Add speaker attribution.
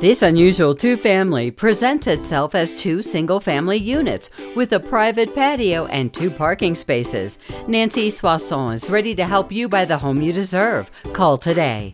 Speaker 1: This unusual two family presents itself as two single family units with a private patio and two parking spaces. Nancy Soisson is ready to help you buy the home you deserve. Call today.